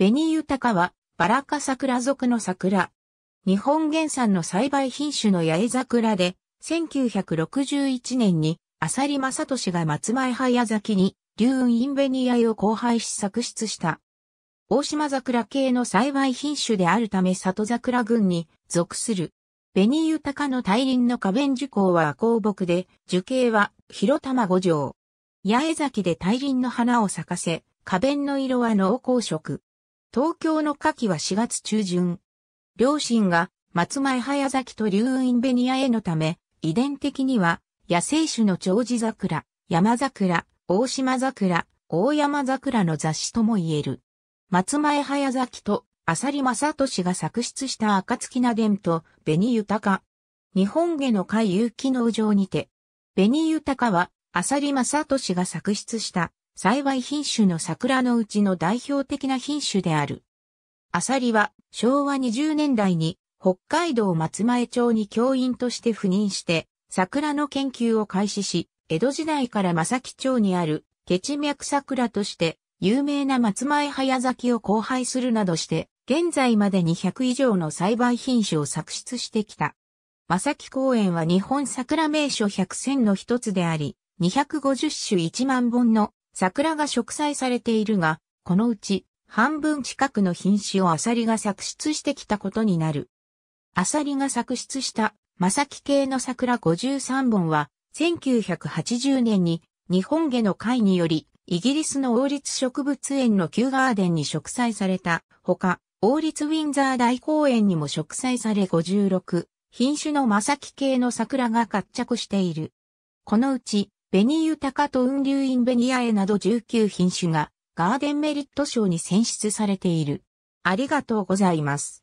紅豊はバラ科桜属の桜。日本原産の栽培品種の八重桜で、1961年に浅利正俊が松前早咲きに龍雲インベニアイを交配し作出した。大島桜系の栽培品種であるため里桜群に属する。紅豊の大輪の花弁樹高は赤木で、樹形は広玉五条。八重咲きで大輪の花を咲かせ、花弁の色は濃厚色。東京の夏季は4月中旬。両親が松前早咲きと流雲ベニアへのため、遺伝的には野生種の長寿桜、山桜、大島桜、大山桜の雑誌とも言える。松前早咲きと浅利正俊が作出した暁な伝と紅豊。日本下の海有機農場にて、紅豊は浅利正俊が作出した幸い品種の桜のうちの代表的な品種である。アサリは昭和20年代に北海道松前町に教員として赴任して桜の研究を開始し、江戸時代から正木町にあるケチ脈桜として有名な松前早咲きを交配するなどして、現在までに100以上の栽培品種を作出してきた。正木公園は日本桜名所100選の一つであり、250種1万本の桜が植栽されているが、このうち半分近くの品種をアサリが作出してきたことになる。アサリが作出した正木系の桜53本は、1980年に日本下の会により、イギリスの王立植物園のキューガーデンに植栽されたほか、王立ウィンザー大公園にも植栽され56品種の正木系の桜が活着している。このうち、ベニユタカと雲流インベニアエなど19品種がガーデンメリット賞に選出されている。ありがとうございます。